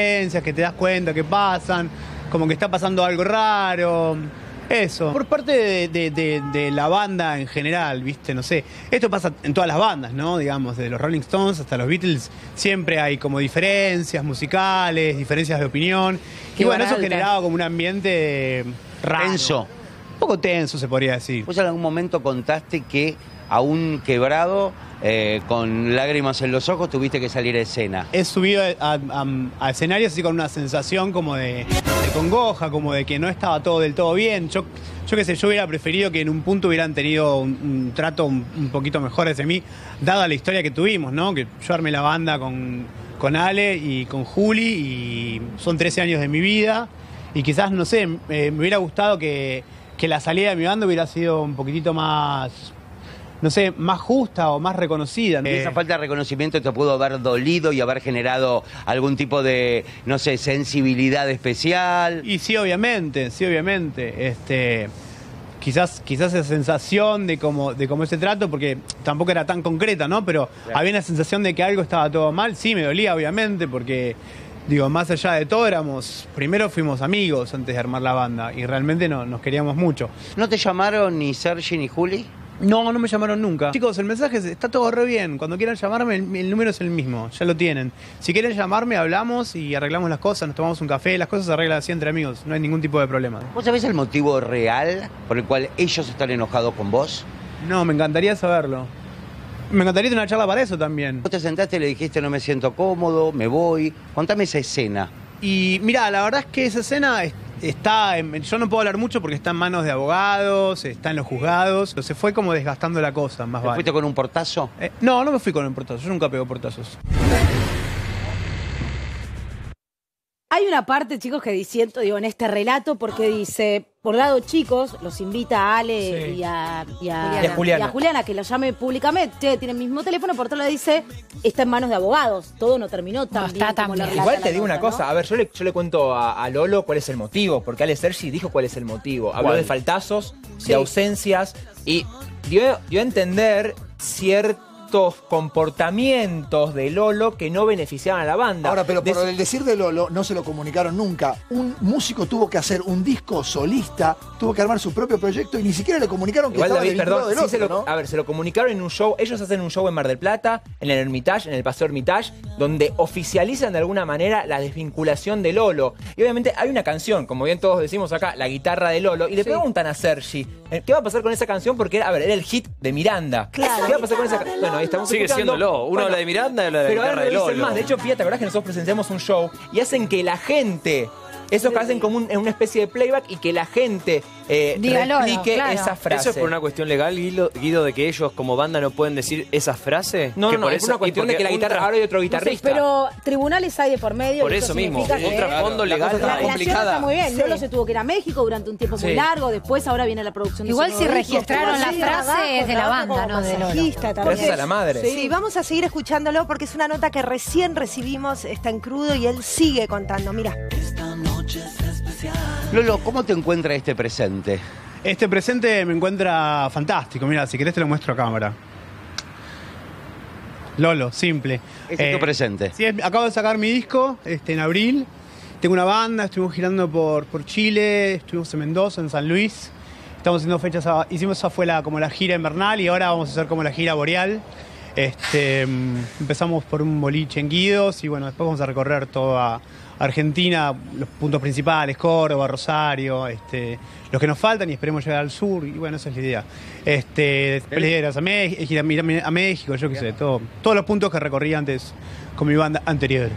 diferencias, que te das cuenta que pasan, como que está pasando algo raro. Eso. Por parte de, de- de- de la banda en general, ¿viste? No sé. Esto pasa en todas las bandas, ¿no? Digamos, desde los Rolling Stones hasta los Beatles, siempre hay como diferencias musicales, diferencias de opinión. Qué y bueno, eso alta. generaba como un ambiente raro. Tenso. Un poco tenso, se podría decir. Vos en algún momento contaste que aún quebrado, eh, con lágrimas en los ojos, tuviste que salir a escena. he subido a, a- escenarios así con una sensación como de, congoja, como de que no estaba todo del todo bien. Yo, yo qué sé, yo hubiera preferido que en un punto hubieran tenido un, trato un, poquito mejor hacia mí, dada la historia que tuvimos, ¿no? Que yo armé la banda con, con Ale y con Juli y son 13 años de mi vida y quizás, no sé, eh, me hubiera gustado que, que la salida de mi banda hubiera sido un poquitito más, no sé, más justa o más reconocida. Y Eh, esa falta de reconocimiento te pudo haber dolido y haber generado algún tipo de, no sé, sensibilidad especial. Y sí, obviamente, sí, obviamente. Este, quizás, quizás esa sensación de cómo, de cómo ese trato, porque tampoco era tan concreta, ¿no? Pero había una sensación de que algo estaba todo mal. Sí, me dolía, obviamente, porque, digo, más allá de todo, éramos, primero fuimos amigos antes de armar la banda y realmente no, nos queríamos mucho. ¿No te llamaron ni Sergi ni Juli? No, no me llamaron nunca. Chicos, el mensaje es- está todo re bien. Cuando quieran llamarme, el, el número es el mismo. Ya lo tienen. Si quieren llamarme, hablamos y arreglamos las cosas, nos tomamos un café. Las cosas se arreglan así entre amigos. No hay ningún tipo de problema. ¿Vos sabés el motivo real por el cual ellos están enojados con vos? No, me encantaría saberlo. Me encantaría tener una charla para eso también. Vos te sentaste y le dijiste no me siento cómodo, me voy. Contame esa escena. Y mira, la verdad es que esa escena es- está, en- yo no puedo hablar mucho porque está en manos de abogados, está en los juzgados. Se fue como desgastando la cosa, más ¿Te vale. fuiste con un portazo? Eh, no, no me fui con el portazo. Yo nunca pego portazos. Una parte, chicos, que diciendo, digo, en este relato, porque dice, por lado chicos, los invita a Ale Sí. y, a, y a- Juliana. Y a Juliana. y a Juliana que lo llame públicamente, che, tiene el mismo teléfono, por otro lado dice, está en manos de abogados, todo no terminó tan No bien está tan como bien. Igual te la digo una cosa, ¿no? a ver, yo le, yo le cuento a, a Lolo cuál es el motivo, porque Ale Sergi dijo cuál es el motivo. Habló ¿Cuál? de faltazos, Sí. de ausencias y dio, dio a entender ciertos comportamientos de Lolo que no beneficiaban a la banda. Ahora, pero por el decir de Lolo, no se lo comunicaron nunca. Un músico tuvo que hacer un disco solista, tuvo que armar su propio proyecto y ni siquiera le comunicaron que Igual estaba David, perdón, del sí se lo- ¿no? a ver, se lo comunicaron en un show, ellos hacen un show en Mar del Plata, en el Hermitage, en el Paseo Hermitage, donde oficializan de alguna manera la desvinculación de Lolo. Y obviamente hay una canción, como bien todos decimos acá, la guitarra de Lolo, y le preguntan a Sergi, eh, ¿qué va a pasar con esa canción? Porque, a ver, era el hit de Miranda. Claro. ¿Qué va a pasar con esa canción? Bueno, ahí estamos Sigue escuchando. siéndolo. Uno habla de Miranda y habla de la Pero ahora de lo dicen Lolo. más. De hecho, fíjate, ¿te acordás que nosotros presenciamos un show y hacen que la gente... Eso que hacen como un- en una especie de playback y que la gente eh, Diga Lolo, replique claro. esa frase. ¿Eso es por una cuestión legal, Guido, Guido, de que ellos como banda no pueden decir esa frase? No, Que no, no, es una cuestión de que la guitarra. Ahora hay otro No sé, guitarrista. pero tribunales hay de por medio. Por eso mismo, significa un que- trasfondo la legal La está hay. relación está complicada. muy bien. Sí. Lolo se tuvo que ir a México durante un tiempo muy largo. Después ahora viene la producción de Igual su si registraron la frase es de la banda, no de Lolo. Gracias a la madre. Sí, vamos a seguir escuchándolo porque es una nota que recién recibimos, está en crudo y él sigue contando. Mira, Lolo, ¿cómo te encuentra este presente? Este presente me encuentra fantástico. Mira, si querés te lo muestro a cámara. Lolo, simple. Es tu presente. Sí, acabo de sacar mi disco este, en abril. Tengo una banda, estuvimos girando por, por Chile, estuvimos en Mendoza, en San Luis. Estamos haciendo fechas, a- hicimos esa fue la, como la gira invernal y ahora vamos a hacer como la gira boreal. Este, mm, empezamos por un boliche en Guidos y bueno, después vamos a recorrer toda Argentina, los puntos principales, Córdoba, Rosario, este, los que nos faltan y esperemos llegar al sur y bueno, esa es la idea. Este, era a, ir a- México, yo qué sé, todo, todos los puntos que recorrí antes con mi banda anterior.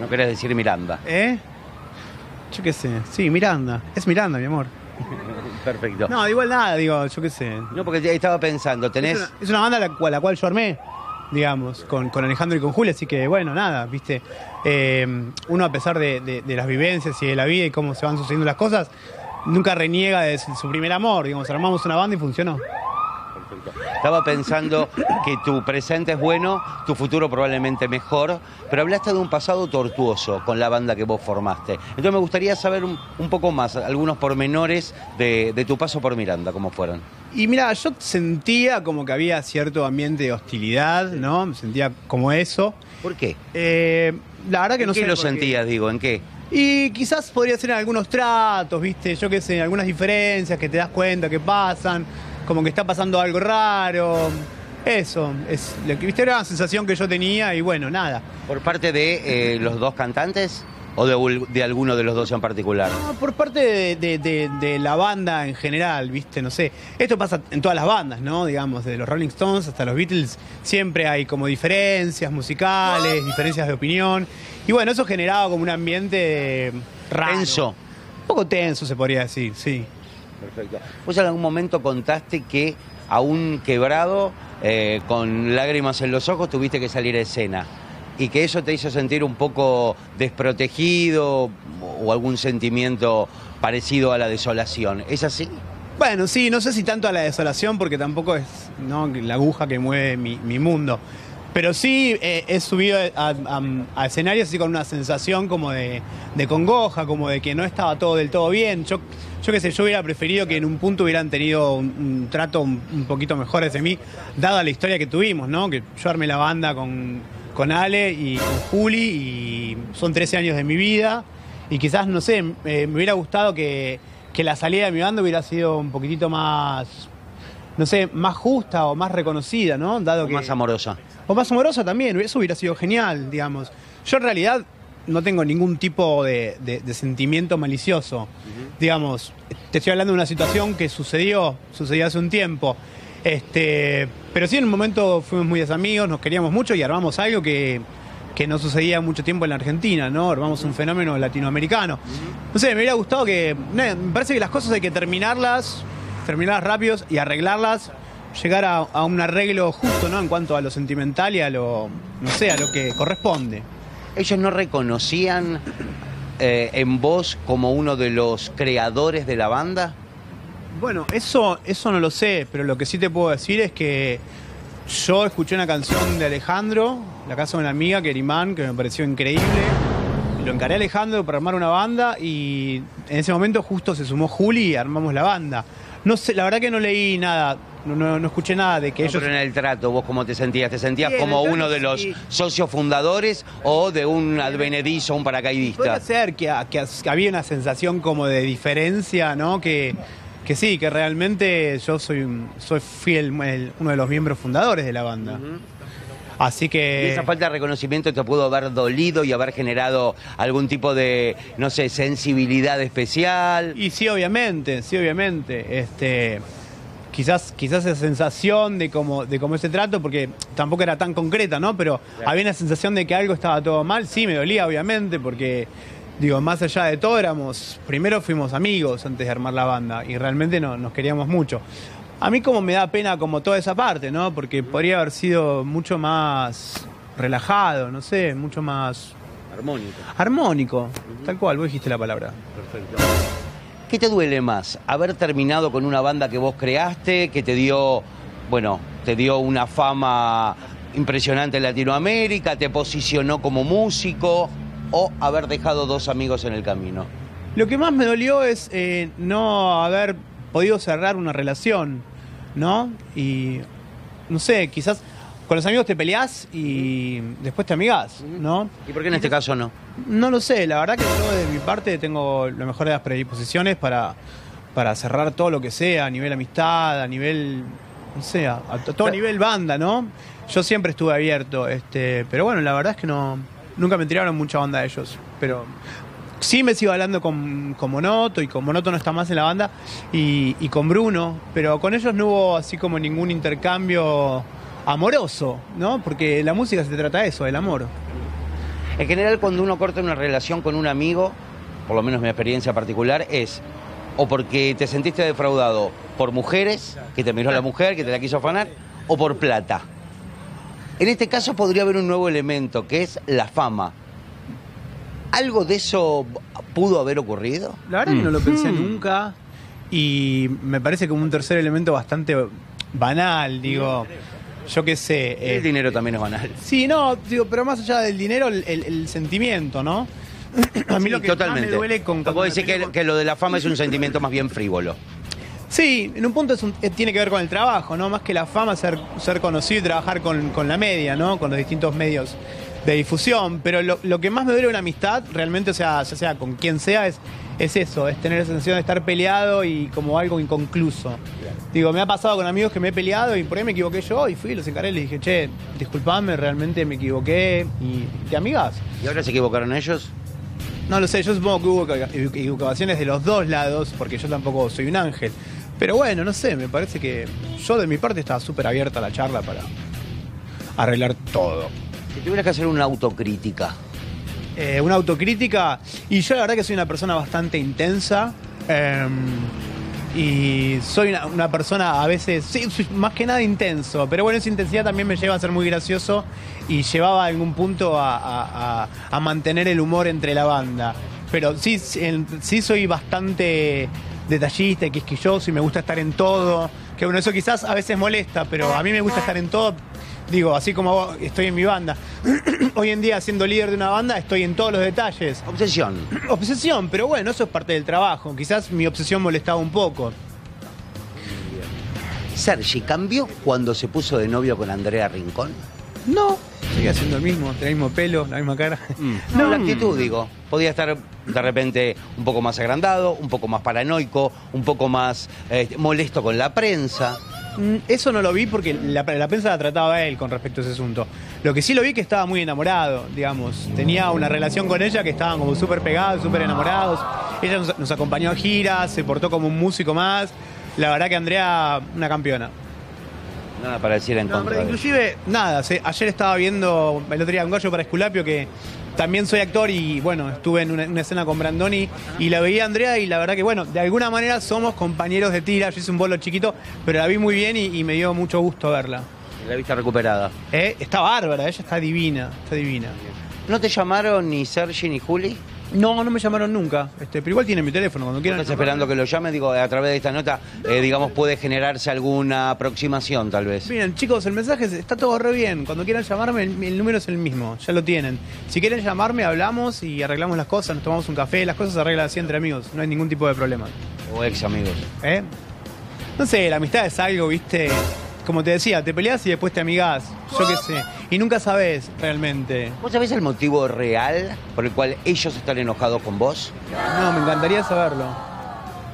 No querés decir Miranda. ¿Eh? Yo qué sé, sí, Miranda, es Miranda, mi amor. Perfecto. No, igual nada, digo, yo qué sé. No, porque ya estaba pensando, Es tenés... una, es una banda la cual, la cual yo armé, digamos, con, con Alejandro y con Julia, así que bueno, nada, viste. Eh, uno a pesar de, de- las vivencias y de la vida y cómo se van sucediendo las cosas, nunca reniega de su su primer amor, digamos, armamos una banda y funcionó. Estaba pensando que tu presente es bueno, tu futuro probablemente mejor, pero hablaste de un pasado tortuoso con la banda que vos formaste. Entonces me gustaría saber un, un poco más, algunos pormenores de, de tu paso por Miranda, cómo fueron. Y mira, yo sentía como que había cierto ambiente de hostilidad, ¿no? Me sentía como eso. ¿Por qué? Eh, la verdad que ¿En no qué sé. lo sentías, digo? ¿En qué? Y quizás podría ser en algunos tratos, viste, yo qué sé, algunas diferencias que te das cuenta que pasan, como que está pasando algo raro. Eso, es, viste, era una sensación que yo tenía y bueno, nada. ¿Por parte de eh, los dos cantantes o de, de alguno de los dos en particular? No, por parte de, de- de- de la banda en general, viste, no sé. Esto pasa en todas las bandas, ¿no? Digamos, de los Rolling Stones hasta los Beatles, siempre hay como diferencias musicales, diferencias de opinión. Y bueno, eso generaba como un ambiente raro. Tenso. Un poco tenso, se podría decir, sí. Perfecto. Vos en algún momento contaste que aún quebrado, eh, con lágrimas en los ojos, tuviste que salir a escena. Y que eso te hizo sentir un poco desprotegido o algún sentimiento parecido a la desolación. ¿Es así? Bueno, sí, no sé si tanto a la desolación, porque tampoco es ¿no? la aguja que mueve mi, mi mundo. Pero sí eh, he subido a, escenarios así con una sensación como de, de congoja, como de que no estaba todo del todo bien. Yo, yo qué sé, yo hubiera preferido que en un punto hubieran tenido un, trato un, poquito mejor hacia mí, dada la historia que tuvimos, ¿no? Que yo armé la banda con, con Ale y con Juli y son 13 años de mi vida. Y quizás, no sé, eh, me hubiera gustado que, que la salida de mi banda hubiera sido un poquitito más, no sé, más justa o más reconocida, ¿no? Dado ¿O que, más amorosa? o más amorosa también, eso hubiera sido genial, digamos. Yo en realidad no tengo ningún tipo de, de- de sentimiento malicioso. Digamos, te estoy hablando de una situación que sucedió, sucedió hace un tiempo. Este, pero sí, en un momento fuimos muy amigos, nos queríamos mucho y armamos algo que, que no sucedía mucho tiempo en la Argentina, ¿no? Armamos un fenómeno latinoamericano. No sé, me hubiera gustado que. me parece que las cosas hay que terminarlas, terminarlas rápidos y arreglarlas llegar a, a un arreglo justo, ¿no? En cuanto a lo sentimental y a lo, no sé, a lo que corresponde. ¿Ellos no reconocían eh, en vos como uno de los creadores de la banda? Bueno, eso, eso no lo sé, pero lo que sí te puedo decir es que yo escuché una canción de Alejandro, La casa de una amiga, Kerimán, que me pareció increíble. Lo encaré a Alejandro para armar una banda y en ese momento justo se sumó Juli y armamos la banda. No sé, la verdad que no leí nada, no, no- no escuché nada de que No, ellos... pero en el trato, ¿vos cómo te sentías? ¿Te sentías como uno de los sí. socios fundadores o de un advenedizo, un Puede paracaidista? ser que, que había una sensación como de diferencia, ¿no? Que, que sí, que realmente yo soy, soy fiel, el- uno de los miembros fundadores de la banda. Así Y que... esa falta de reconocimiento te pudo haber dolido y haber generado algún tipo de, no sé, sensibilidad especial. Y sí, obviamente, sí, obviamente. Este, quizás, quizás esa sensación de cómo, de cómo ese trato, porque tampoco era tan concreta, ¿no? Pero había una sensación de que algo estaba todo mal. Sí, me dolía, obviamente, porque, digo, más allá de todo, éramos. Primero fuimos amigos antes de armar la banda y realmente no, nos queríamos mucho. A mí, como me da pena, como toda esa parte, ¿no? Porque podría haber sido mucho más relajado, no sé, mucho más Armónico. armónico. Tal cual, vos dijiste la palabra. ¿Qué te duele más? ¿Haber terminado con una banda que vos creaste, que te dio, bueno, te dio una fama impresionante en Latinoamérica, te posicionó como músico, o haber dejado dos amigos en el camino? Lo que más me dolió es eh, no haber podido cerrar una relación, ¿no? Y no sé, quizás con los amigos te peleás y después te amigás, ¿no? ¿Y por qué en este caso no? No lo sé, la verdad que yo de mi parte tengo la mejor de las predisposiciones para, para cerrar todo lo que sea, a nivel amistad, a nivel, no sé, a, a todo nivel banda, ¿no? Yo siempre estuve abierto, este, pero bueno, la verdad es que no, nunca me tiraron mucha onda ellos, pero sí me sigo hablando con, con Monoto y con Monoto no está más en la banda y, y con Bruno, pero con ellos no hubo así como ningún intercambio amoroso, ¿no? Porque la música se trata de eso, del amor. En general, cuando uno corta una relación con un amigo, por lo menos mi experiencia particular, es o porque te sentiste defraudado por mujeres, que te miró la mujer, que te la quiso afanar, o por plata. En este caso podría haber un nuevo elemento, que es la fama. ¿Algo de eso pudo haber ocurrido? La verdad que no lo pensé nunca y me parece como un tercer elemento bastante banal, digo, yo qué sé. eh, El dinero también es banal. sí, no, digo, pero más allá del dinero, el, el- el sentimiento, ¿no? A mí lo que totalmente. más me duele con... Decir me que, que lo de la fama es un sentimiento más bien frívolo. Sí, en un punto es un- eh, tiene que ver con el trabajo, ¿no? Más que la fama, ser, ser conocido y trabajar con, con la media, ¿no? Con los distintos medios de difusión. Pero lo, lo que más me duele una amistad, realmente, o sea, ya sea con quien sea, es, es eso, es tener esa sensación de estar peleado y como algo inconcluso. Digo, me ha pasado con amigos que me he peleado y por ahí me equivoqué yo y fui, los encaré y les dije, che, disculpame, realmente me equivoqué y te amigas. ¿Y ahora se equivocaron ellos? No lo sé, yo supongo que hubo equivoca- equivocaciones de los dos lados, porque yo tampoco soy un ángel. Pero bueno, no sé, me parece que yo de mi parte estaba súper abierta a la charla para arreglar todo. Si tuvieras que hacer una autocrítica, Eh, una autocrítica, y yo la verdad que soy una persona bastante intensa. eh, y soy una, una persona a veces, sí, soy más que nada intenso, pero bueno, esa intensidad también me lleva a ser muy gracioso y llevaba a algún punto a, a- a- a mantener el humor entre la banda. Pero sí, sí soy bastante detallista y quisquilloso y me gusta estar en todo. Que bueno, eso quizás a veces molesta, pero a mí me gusta estar en todo. Digo, así como estoy en mi banda. Hoy en día, siendo líder de una banda, estoy en todos los detalles. obsesión. Obsesión, pero bueno, eso es parte del trabajo. Quizás mi obsesión molestaba un poco. Sergi, ¿cambió cuando se puso de novio con Andrea Rincón? No, sigue haciendo el mismo, tiene el mismo pelo, la misma cara. No, la actitud, digo. Podía estar de repente un poco más agrandado, un poco más paranoico, un poco más eh, molesto con la prensa. Mm, Eso no lo vi porque la, la prensa la trataba él con respecto a ese asunto. Lo que sí lo vi que estaba muy enamorado, digamos. Tenía una relación con ella que estaban como súper pegados, súper enamorados. Ella nos, nos acompañó a giras, se portó como un músico más. La verdad que Andrea, una campeona. Nada para decir en No, contra pero inclusive, nada, ayer estaba viendo el otro día un gallo para Esculapio que también soy actor y bueno, estuve en una, una escena con Brandoni y la veía Andrea y la verdad que bueno, de alguna manera somos compañeros de tira, yo hice un bolo chiquito, pero la vi muy bien y, y me dio mucho gusto verla. la vista recuperada. Eh, Está bárbara, ella está divina, está divina. ¿No te llamaron ni Sergi ni Juli? No, no me llamaron nunca, este, pero igual tiene mi teléfono cuando quieran. ¿Estás esperando que lo llame? Digo, a través de esta nota, eh, digamos, puede generarse alguna aproximación, tal vez. Miren, chicos, el mensaje es- está todo re bien. Cuando quieran llamarme, el, el número es el mismo, ya lo tienen. Si quieren llamarme, hablamos y arreglamos las cosas, nos tomamos un café, las cosas se arreglan así entre amigos, no hay ningún tipo de problema. O ex amigos. ¿Eh? No sé, la amistad es algo, viste, como te decía, te peleas y después te amigás, yo qué sé. Y nunca sabes realmente. ¿Vos sabés el motivo real por el cual ellos están enojados con vos? No, me encantaría saberlo.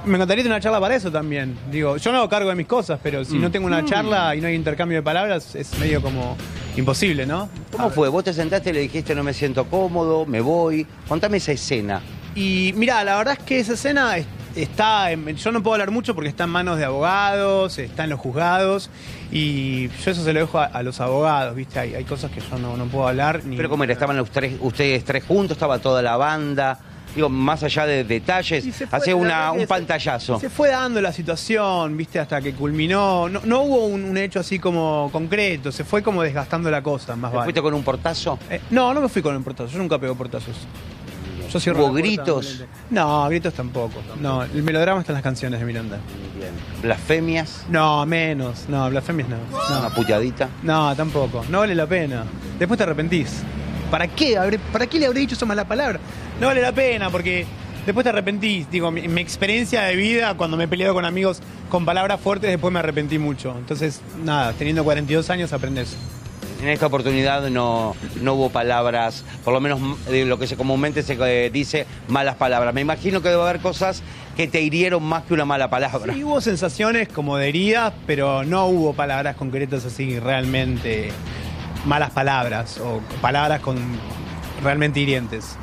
Me encantaría tener una charla para eso también. Digo, yo no hago cargo de mis cosas, pero si no tengo una charla y no hay intercambio de palabras, es medio como imposible, ¿no? ¿Cómo fue? ¿Vos te sentaste y le dijiste no me siento cómodo, me voy? Contame esa escena. Y mira, la verdad es que esa escena es- está, en- yo no puedo hablar mucho porque está en manos de abogados, está en los juzgados y yo eso se lo dejo a, a los abogados, ¿viste? Hay, hay cosas que yo no, no puedo hablar. Ni, Pero cómo era, estaban los tres, ustedes tres juntos, estaba toda la banda. Digo, más allá de detalles, la una, un pantallazo. Se fue dando la situación, ¿viste? Hasta que culminó. No, no hubo un, un hecho así como concreto, se fue como desgastando la cosa, más ¿Te vale. fuiste con un portazo? Eh, no, no me fui con el portazo, yo nunca pego portazos. Yo cierro ¿Hubo gritos? No, gritos tampoco. No, el melodrama está en las canciones de Miranda. Bien. ¿Blasfemias? No, menos. No, blasfemias no. ¿Una No, puteadita? no tampoco. No vale la pena. Después te arrepentís. ¿Para qué? habré- ¿Para qué le habré dicho esa mala palabra? No vale la pena porque después te arrepentís. Digo, mi, mi experiencia de vida, cuando me he peleado con amigos con palabras fuertes, después me arrepentí mucho. Entonces, nada, teniendo 42 años aprendes. En esta oportunidad no, no hubo palabras, por lo menos de lo que se comúnmente se eh, dice, malas palabras. Me imagino que debe haber cosas que te hirieron más que una mala palabra. Sí, hubo sensaciones como de heridas, pero no hubo palabras concretas así realmente malas palabras o palabras con realmente hirientes.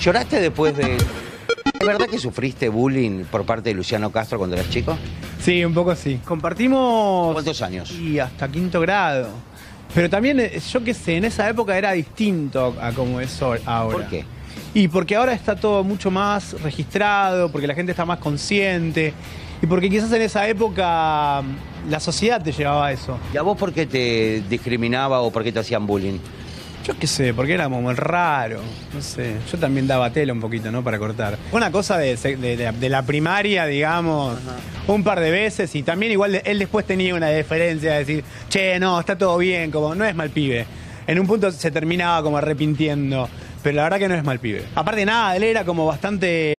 ¿Lloraste después de... ¿Es verdad que sufriste bullying por parte de Luciano Castro cuando eras chico? Sí, un poco sí. Compartimos... ¿Cuántos años? Y hasta quinto grado. Pero también, eh, yo qué sé, en esa época era distinto a como es ho- ahora. ¿Por qué? Y porque ahora está todo mucho más registrado, porque la gente está más consciente. Y porque quizás en esa época mm, la sociedad te llevaba a eso. ¿Y a vos por qué te discriminaba o por qué te hacían bullying? Yo qué sé, porque era como raro, no sé. Yo también daba tela un poquito, ¿no? Para cortar. Fue una cosa de, de- de- de la primaria, digamos, un par de veces y también igual él después tenía una deferencia de decir, che, no, está todo bien, como no es mal pibe. En un punto se terminaba como arrepintiendo, pero la verdad que no es mal pibe. Aparte de nada, él era como bastante...